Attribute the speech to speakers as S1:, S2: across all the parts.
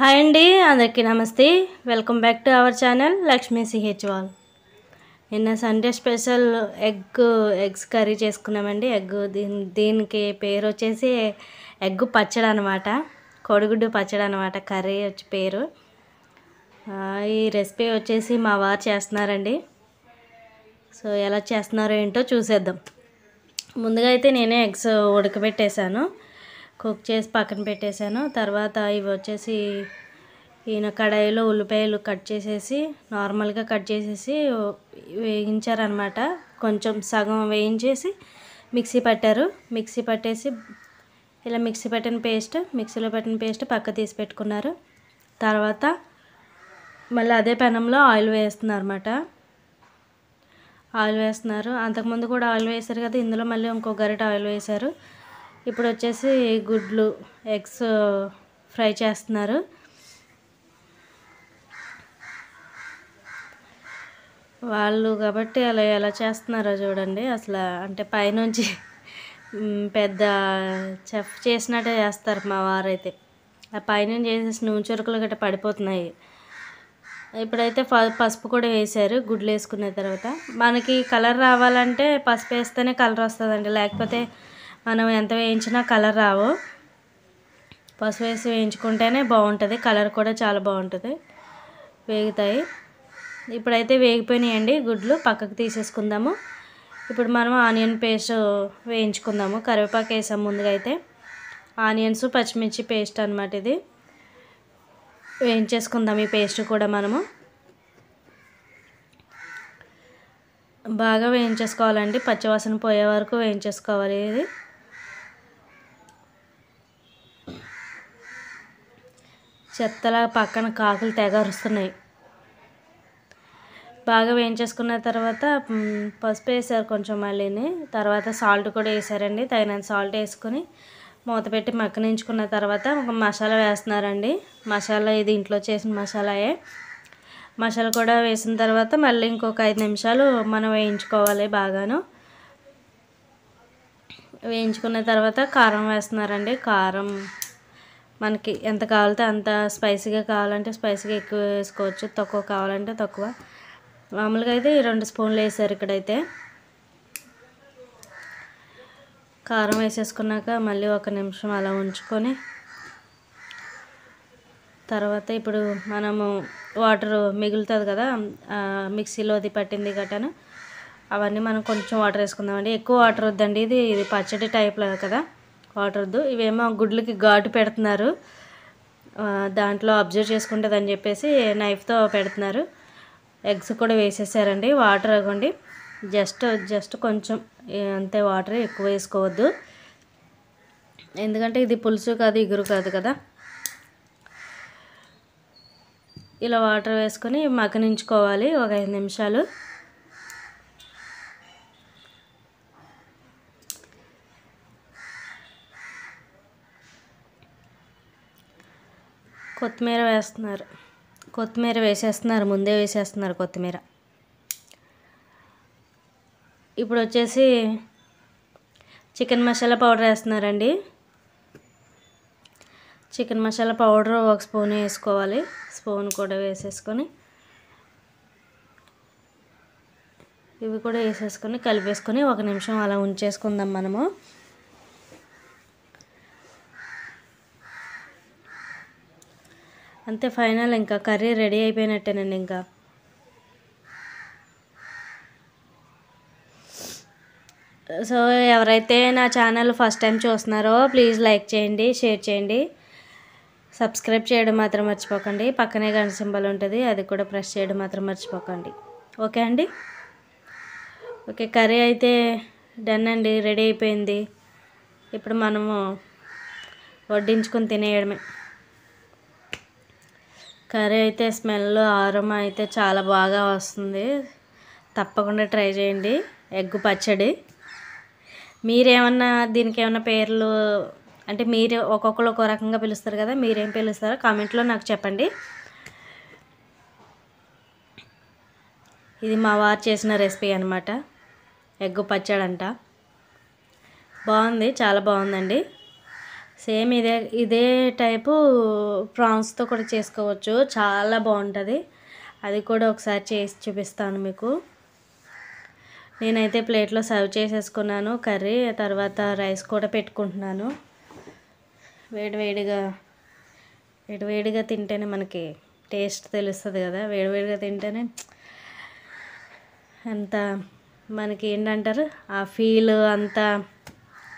S1: Hi అండి అందరికీ నమస్తే. Welcome back to our channel Lakshmi CH wall నిన్న Sunday special egg eggs curry చేసుకున్నామండి. ఎగ్ దీని దీనికి పేరు వచ్చేసి ఎగ్ పచ్చడి అనమాట కోడిగుడ్డు పచ్చడి అనమాట కర్రీ వచ్చి పేరు. ఈ రెసిపీ వచ్చేసి మా వారు చేస్తున్నారండి. సో ఎలా చేస్తున్నారో ఏంటో చూసేద్దాం. ముందుగా అయితే నేనే ఎగ్స్ ఉడకబెట్టేశాను. కుక్ చేసి పక్కన పెట్టేశాను. తర్వాత ఇవి వచ్చేసి ఈయన కడాయిలో ఉల్లిపాయలు కట్ చేసేసి నార్మల్గా కట్ చేసేసి వేయించారనమాట. కొంచెం సగం వేయించేసి మిక్సీ పట్టారు. మిక్సీ పట్టేసి ఇలా మిక్సీ పెట్టిన పేస్ట్ మిక్సీలో పెట్టిన పేస్ట్ పక్క తీసి పెట్టుకున్నారు. తర్వాత మళ్ళీ అదే పెనంలో ఆయిల్ వేస్తున్నారు అనమాట ఆయిల్ వేస్తున్నారు. అంతకుముందు కూడా ఆయిల్ వేశారు కదా ఇందులో మళ్ళీ ఇంకో గరిట ఆయిల్ వేశారు. ఇప్పుడు వచ్చేసి గుడ్లు ఎగ్స్ ఫ్రై చేస్తున్నారు. వాళ్ళు కాబట్టి అలా ఎలా చేస్తున్నారో చూడండి. అసలు అంటే పైనుంచి పెద్ద చెఫ్ చేసినట్టే చేస్తారు మా వారైతే. ఆ పైనుంచి చేసేసి నూనె చురుకులు గట్ట పడిపోతున్నాయి. ఇప్పుడైతే ప- పసుపు కూడా వేశారు గుడ్లు వేసుకున్న తర్వాత. మనకి కలర్ రావాలంటే పసుపు వేస్తేనే కలర్ వస్తుందండి. లేకపోతే మనం ఎంత వేయించినా కలర్ రావు. పసుపు వేసి వేయించుకుంటేనే బాగుంటుంది. కలర్ కూడా చాలా బాగుంటుంది. వేగుతాయి. ఇప్పుడైతే వేగిపోయినాయండి గుడ్లు. పక్కకు తీసేసుకుందాము. ఇప్పుడు మనం ఆనియన్ పేస్ట్ వేయించుకుందాము. కరివేపాకు వేసాం ముందుగా అయితే ఆనియన్స్ పచ్చిమిర్చి పేస్ట్ అనమాట ఇది. వేయించేసుకుందాం ఈ పేస్ట్ కూడా మనము. బాగా వేయించేసుకోవాలండి. పచ్చివాసన పోయే వరకు వేయించేసుకోవాలి ఇది. చెత్తలా పక్కన కాకులు తెగరుస్తున్నాయి బాగా వేయించేసుకున్న తర్వాత పసుపు వేసారు కొంచెం మళ్ళీని. తర్వాత సాల్ట్ కూడా వేసారండి. తగినంత సాల్ట్ వేసుకొని మూత పెట్టి మక్కనించుకున్న తర్వాత ఒక మసాలా వేస్తున్నారండి. మసాలా ఇది ఇంట్లో చేసిన మసాలాయే. మసాలా కూడా వేసిన తర్వాత మళ్ళీ ఇంకొక ఐదు నిమిషాలు మనం వేయించుకోవాలి బాగాను. వేయించుకున్న తర్వాత కారం వేస్తున్నారండి. కారం మనకి ఎంత కావాలితే అంత స్పైసీగా కావాలంటే స్పైసీగా ఎక్కువ వేసుకోవచ్చు. తక్కువ కావాలంటే తక్కువ. మామూలుగా అయితే రెండు స్పూన్లు వేసారు ఇక్కడైతే. కారం వేసేసుకున్నాక మళ్ళీ ఒక నిమిషం అలా ఉంచుకొని తర్వాత ఇప్పుడు మనము వాటర్ మిగులుతుంది కదా మిక్సీలో అది పట్టింది గట్టను అవన్నీ మనం కొంచెం వాటర్ వేసుకుందామండి. ఎక్కువ వాటర్ వద్దండి. ఇది ఇది పచ్చడి టైప్లో కదా. వాటర్దు. ఇవేమో గుడ్లకి ఘాటు పెడుతున్నారు. దాంట్లో అబ్జర్వ్ చేసుకుంటుందని అని చెప్పేసి నైఫ్తో పెడుతున్నారు. ఎగ్స్ కూడా వేసేసారండి. వాటర్ ఇవ్వండి. జస్ట్ జస్ట్ కొంచెం. అంతే వాటర్ ఎక్కువ వేసుకోవద్దు. ఎందుకంటే ఇది పులుసు కాదు ఇగురు కాదు కదా. ఇలా వాటర్ వేసుకొని మగ్గనించుకోవాలి ఒక ఐదు నిమిషాలు. కొత్తిమీర వేస్తున్నారు. కొత్తిమీర వేసేస్తున్నారు. ముందే వేసేస్తున్నారు కొత్తిమీర. ఇప్పుడు వచ్చేసి చికెన్ మసాలా పౌడర్ వేస్తున్నారండి. చికెన్ మసాలా పౌడర్ ఒక స్పూన్ వేసుకోవాలి. స్పూన్ కూడా వేసేసుకొని ఇవి కూడా వేసేసుకొని కలిపేసుకొని ఒక నిమిషం అలా ఉంచేసుకుందాం మనము. అంతే ఫైనల్ ఇంకా. కర్రీ రెడీ అయిపోయినట్టేనండి ఇంకా. సో ఎవరైతే నా ఛానల్ ఫస్ట్ టైం చూస్తున్నారో ప్లీజ్ లైక్ చేయండి షేర్ చేయండి. సబ్స్క్రైబ్ చేయడం మాత్రం మర్చిపోకండి. పక్కనే గంట సింబల్ ఉంటుంది అది కూడా ప్రెస్ చేయడం మాత్రం మర్చిపోకండి. ఓకే అండి? ఓకే కర్రీ అయితే డన్ అండి రెడీ అయిపోయింది. ఇప్పుడు మనము వడ్డించుకొని తినేయడమే. కర్రీ అయితే స్మెల్ ఆరోమా అయితే చాలా బాగా వస్తుంది. తప్పకుండా ట్రై చేయండి. ఎగ్ పచ్చడి. మీరేమన్నా దీనికి ఏమన్నా పేర్లు అంటే మీరు ఒక్కొక్కరు ఒక్కో రకంగా పిలుస్తారు కదా మీరేం పిలుస్తారో కామెంట్లో నాకు చెప్పండి. ఇది మా వారు చేసిన రెసిపీ అనమాట ఎగ్ పచ్చడి అంట బాగుంది చాలా బాగుందండి. సేమ్ ఇదే ఇదే టైపు ప్రాన్స్తో కూడా చేసుకోవచ్చు. చాలా బాగుంటుంది. అది కూడా ఒకసారి చేసి చూపిస్తాను మీకు. నేనైతే ప్లేట్లో సర్వ్ చేసేసుకున్నాను కర్రీ తర్వాత రైస్ కూడా పెట్టుకుంటున్నాను. వేడివేడిగా వేడివేడిగా తింటేనే మనకి టేస్ట్ తెలుస్తుంది కదా. వేడివేడిగా తింటేనే అంత మనకి ఏంటంటారు? ఆ ఫీల్ అంతా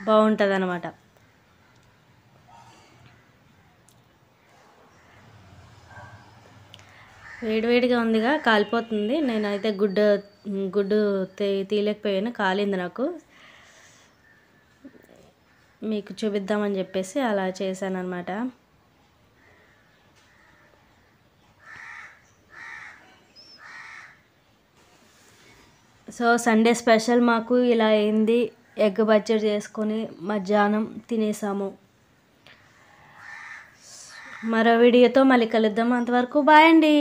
S1: బాగుంటుంది అనమాట వేడివేడిగా ఉందిగా కాలిపోతుంది. నేనైతే గుడ్డు గుడ్డు తీ తీయలేకపోయాను కాలింది నాకు. మీకు చూపిద్దామని చెప్పేసి అలా చేశాను అనమాట సో సండే స్పెషల్ మాకు ఇలా అయింది. ఎగ్ బడ్జెట్ చేసుకొని మధ్యాహ్నం తినేసాము. మరో వీడియోతో మళ్ళీ కలుద్దాం. అంతవరకు బాయ్ అండి.